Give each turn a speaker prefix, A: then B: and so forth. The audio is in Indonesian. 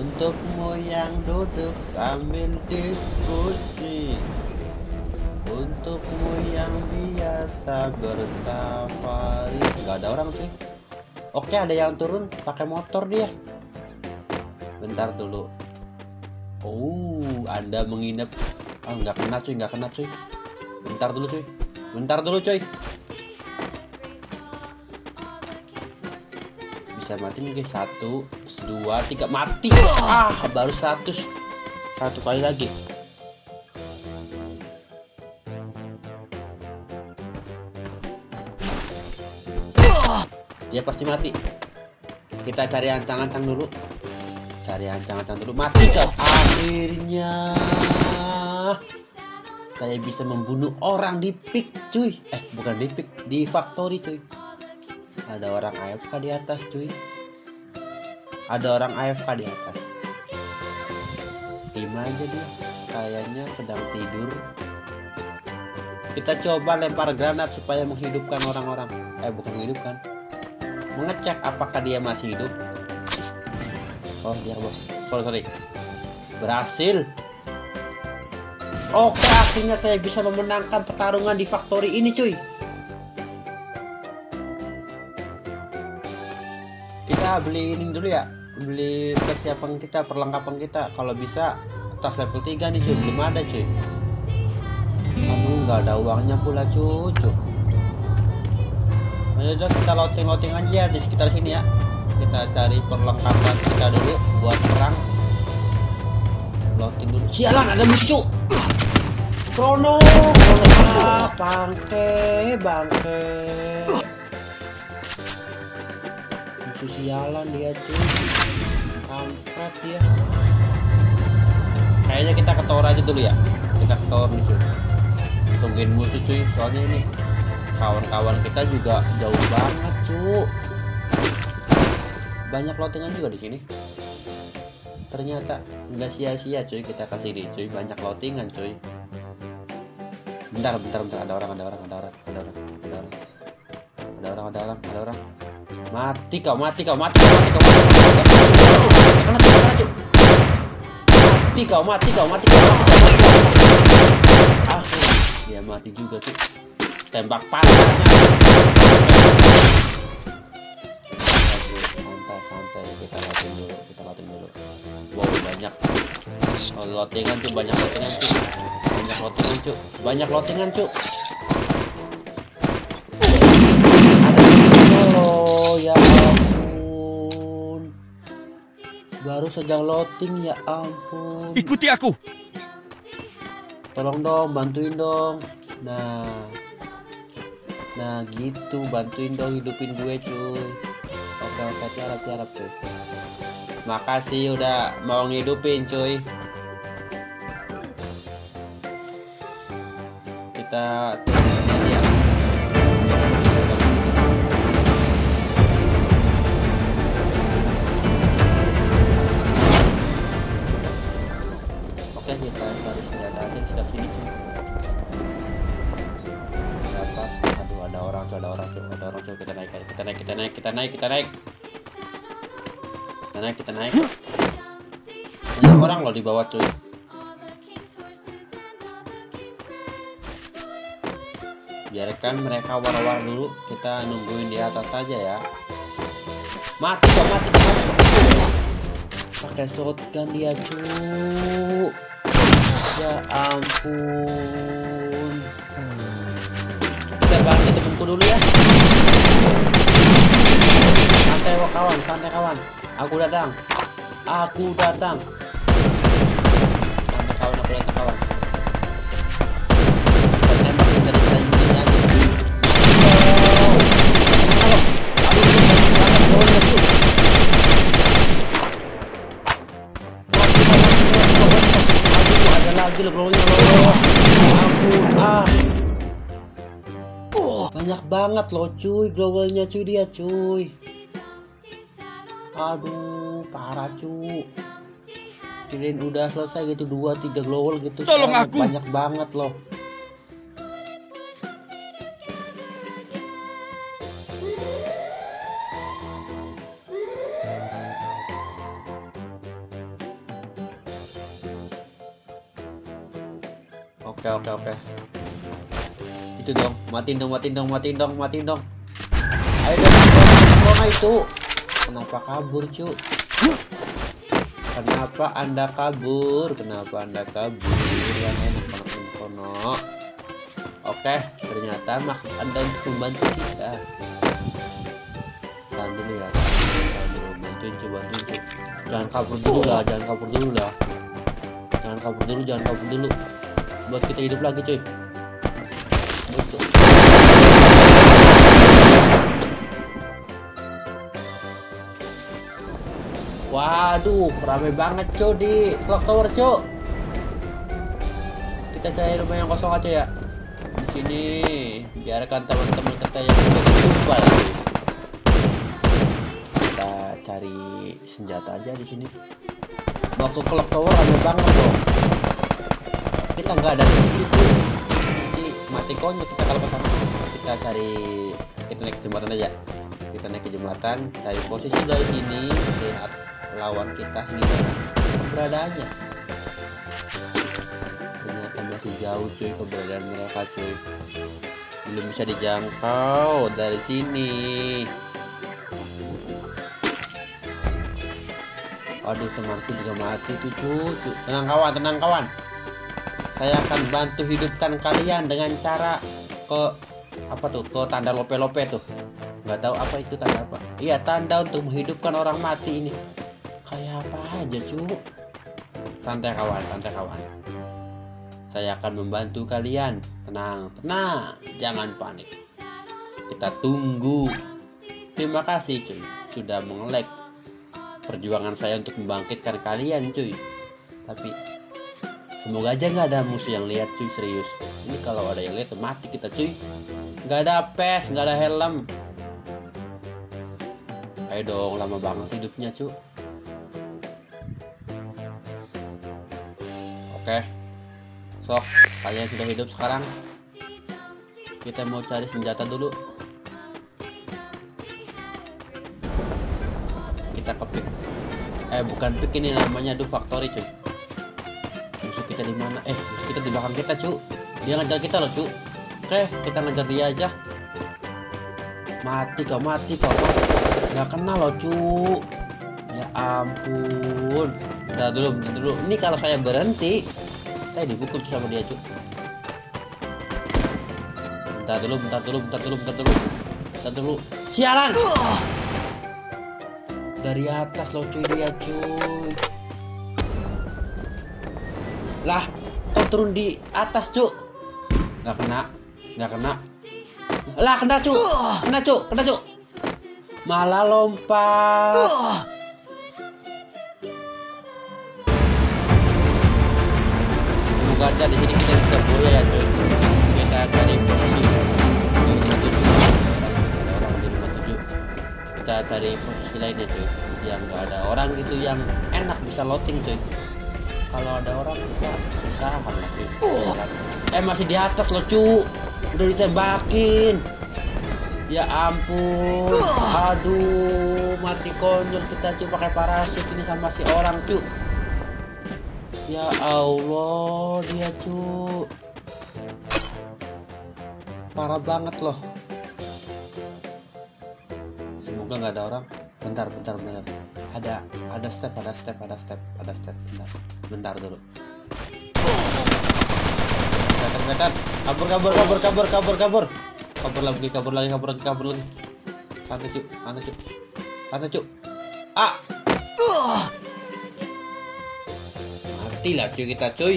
A: Untukmu yang duduk sambil diskusi. Untukmu yang biasa bersafari. Gak ada orang cuy. Oke ada yang turun pakai motor dia. Bentar dulu. Oh anda menginap. Oh nggak kena cuy nggak kena cuy. Bentar dulu cuy. Bentar dulu cuy. Bisa mati mungkin satu Dua tiga mati. Ah baru 100 Satu kali lagi. Dia pasti mati. Kita cari ancang-ancang dulu. Cari ancang-ancang dulu. Mati kau akhirnya saya bisa membunuh orang di pick cuy. Eh bukan di pick di factory cuy. Ada orang AFK di atas cuy ada orang AFK di atas. Diem aja dia kayaknya sedang tidur. Kita coba lempar granat supaya menghidupkan orang-orang. Eh bukan menghidupkan. Mengecek apakah dia masih hidup. Oh dia bos. Sorry sorry. Berhasil. Oke akhirnya saya bisa memenangkan pertarungan di factory ini cuy. Kita beli ini dulu ya beli persiapan kita perlengkapan kita kalau bisa tas level 3 nih cuy belum ada cuy aduh nggak ada uangnya pula cucu Ayo udah kita loading-loading aja di sekitar sini ya. Kita cari perlengkapan kita dulu buat perang. Loading dulu. Sialan ada musuh. Krono, Krono bangke, bangke. Musuh sialan dia cuy. Kampret dia. Kayaknya kita ke tower aja dulu ya. Kita ke tower nih cuy. Tungguin musuh cuy, soalnya ini kawan-kawan kita juga jauh banget cu banyak lotingan juga di sini. Ternyata nggak sia-sia cuy kita kasih di cuy. Banyak lotingan cuy. Bentar bentar bentar. Ada orang ada orang ada orang ada orang ada orang ada orang ada orang ada orang mati kau mati kau mati kau mati kau mati kau mati mati kau mati kau mati kau mati ah dia mati juga cuy tembak panahnya santai santai kita latih dulu kita latih dulu. Wow banyak. Oh, lotingan cuy banyak lotingan cuy banyak lotingan cuy banyak lotingan cuy baru saja loading ya ampun.
B: Ikuti aku.
A: Tolong dong bantuin dong. Nah. Nah gitu bantuin dong hidupin gue cuy. Oke oke tiarap tiarap cuy. Makasih udah mau ngidupin cuy. Kita sebelah sini. Cuy Dapat aduh ada orang cuy ada orang cuy ada orang cuy kita naik kita naik kita naik kita naik kita naik. Kita naik kita naik. Banyak orang loh di bawah cuy. Biarkan mereka war-war dulu. Kita nungguin di atas saja ya. Mati mati mati. Pakai shotgun dia cuy ya ampun. Kita bantu temanku dulu ya. Santai kawan santai kawan. Aku datang. Aku datang lagi loh. Ampun, ah. Banyak banget loh cuy glowalnya cuy dia cuy. Aduh, parah cuy. Kirain udah selesai gitu dua tiga glowal gitu.
B: Tolong
A: Sekarang
B: aku.
A: Banyak banget loh. Oke oke oke. Itu dong, matiin dong, matiin dong, matiin dong, matiin dong. Ayo dong, corona itu. Kenapa kabur cu? Kenapa anda kabur? Kenapa anda kabur? Yang enak banget kono. Oke, ternyata maksud anda untuk membantu kita. Tahan dulu ya, dulu. Bantuin cu, bantuin. Jangan kabur dulu lah, jangan kabur dulu lah. Jangan kabur dulu, jangan kabur dulu. Buat kita hidup lagi cuy. Betul. Waduh, rame banget cuy di clock tower cuy. Kita cari rumah yang kosong aja ya. Di sini biarkan teman-teman kita yang udah jumpa lagi. Kita cari senjata aja di sini. Mau ke clock tower rame banget loh. Kita nggak ada sendiri cuy. Jadi mati konyol kita kalau ke. Kita cari kita naik ke jembatan aja. Kita naik ke jembatan, cari posisi dari sini lihat lawan kita gimana keberadaannya ternyata masih jauh cuy keberadaan mereka cuy belum bisa dijangkau dari sini aduh temanku juga mati tuh cucu tenang kawan tenang kawan saya akan bantu hidupkan kalian dengan cara ke apa tuh ke tanda lope-lope tuh. Nggak tahu apa itu tanda apa. Iya tanda untuk menghidupkan orang mati ini. Kayak apa aja cu santai kawan santai kawan. Saya akan membantu kalian. Tenang tenang. Jangan panik. Kita tunggu. Terima kasih cuy sudah mengelek perjuangan saya untuk membangkitkan kalian cuy. Tapi semoga aja nggak ada musuh yang lihat cuy serius ini kalau ada yang lihat mati kita cuy nggak ada pes nggak ada helm ayo dong lama banget hidupnya cuy Oke. Sok, kalian sudah hidup sekarang. Kita mau cari senjata dulu. Kita ke pick. Eh, bukan pick ini namanya do factory, cuy. Kita di mana? Eh, musuh kita di belakang kita, cuy. Dia ngejar kita loh, cuy. Oke, kita ngejar dia aja. Mati kau, mati kau. Gak kenal loh, cuy. Ya ampun. Bentar dulu, bentar dulu. Ini kalau saya berhenti, saya dipukul sama dia, cuk. Bentar dulu, bentar dulu, bentar dulu, bentar dulu. Bentar dulu. Sialan! Dari atas loh cuy dia, cuy. Lah, kok turun di atas, cuk? Gak kena, gak kena. Lah, kena, cuk. Kena, cuk, kena, cuk. Malah lompat. semoga aja di sini kita bisa boya ya cuy kita cari posisi ada orang di rumah tujuh kita cari posisi lainnya cuy yang nggak ada orang gitu yang enak bisa loading cuy kalau ada orang susah banget cuy eh masih di atas loh cu udah ditembakin ya ampun aduh mati konyol kita cuy pakai parasut ini sama si orang cuy Ya Allah, dia cu. Parah banget loh. Semoga nggak ada orang. Bentar, bentar, bentar. Ada, ada step, ada step, ada step, ada step. Bentar, bentar dulu. Kelihatan, kelihatan. Kabur, kabur, kabur, kabur, kabur, kabur. Kabur lagi, kabur lagi, kabur lagi, kabur lagi. Santai cu, santai cu, santai cu. Ah, mati lah cuy kita cuy